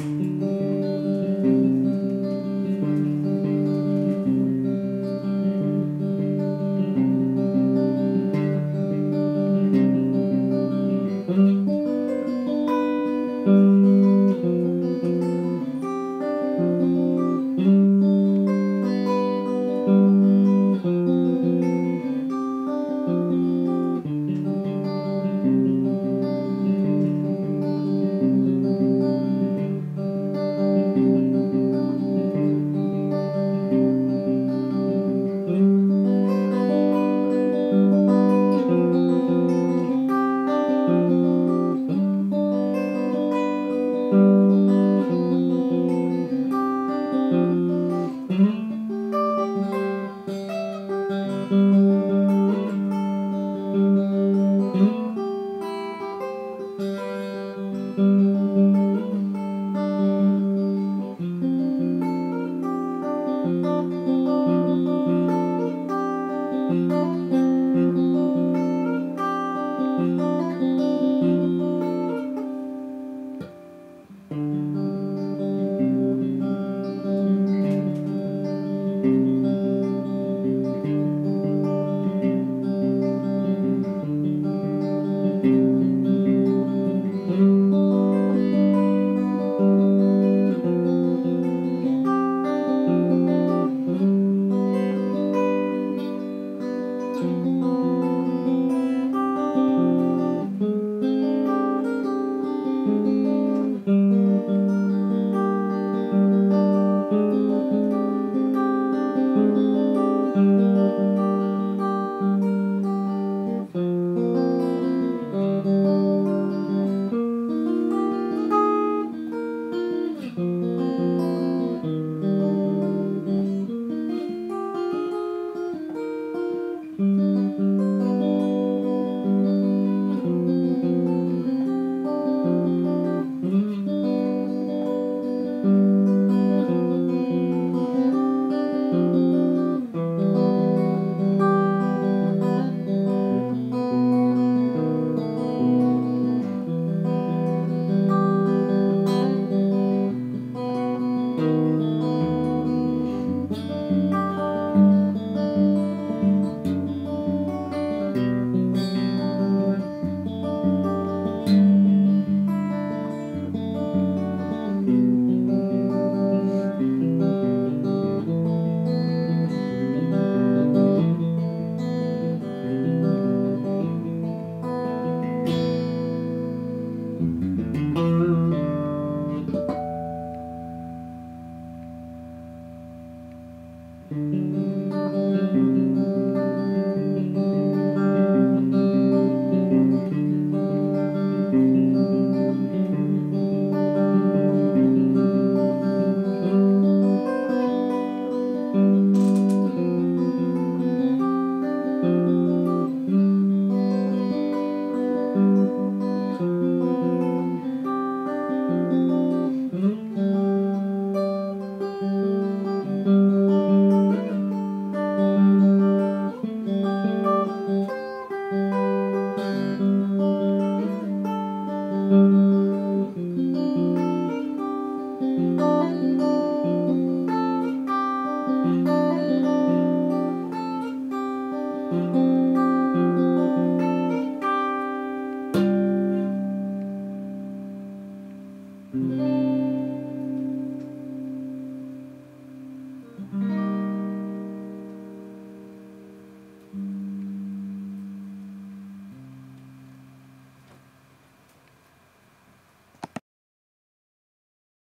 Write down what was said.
Música Mm-hmm. Mm-hmm.